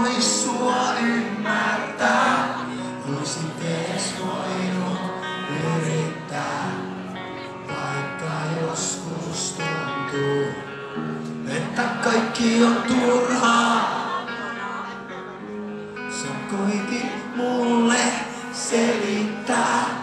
voi sua ymmärtää. Voisin edes voinut yrittää, vaikka joskus tuntuu, että kaikki on turhaa. Se on kuitenkin mulle selittää.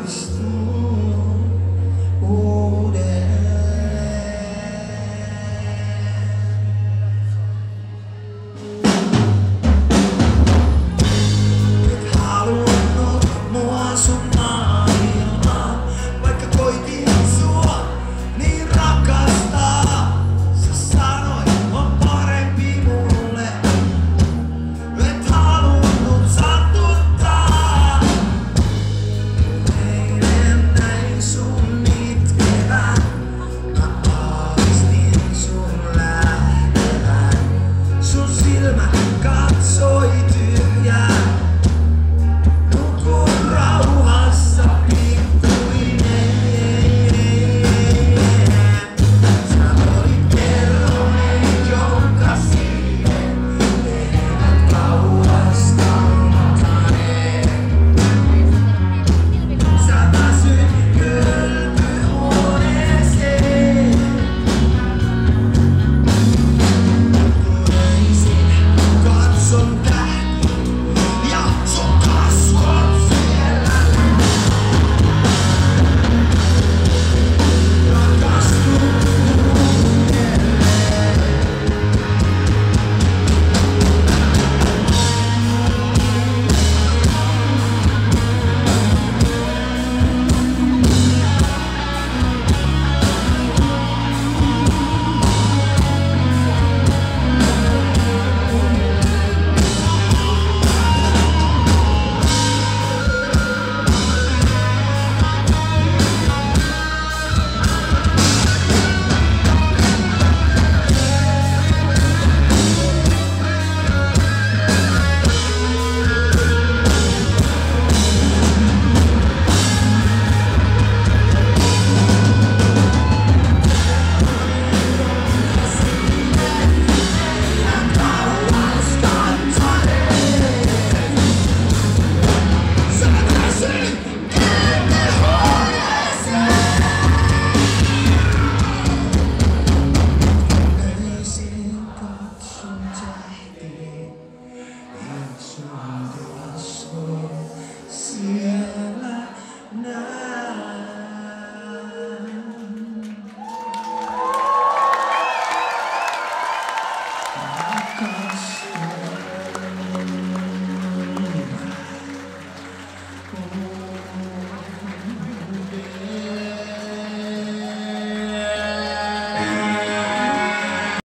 I'm sorry.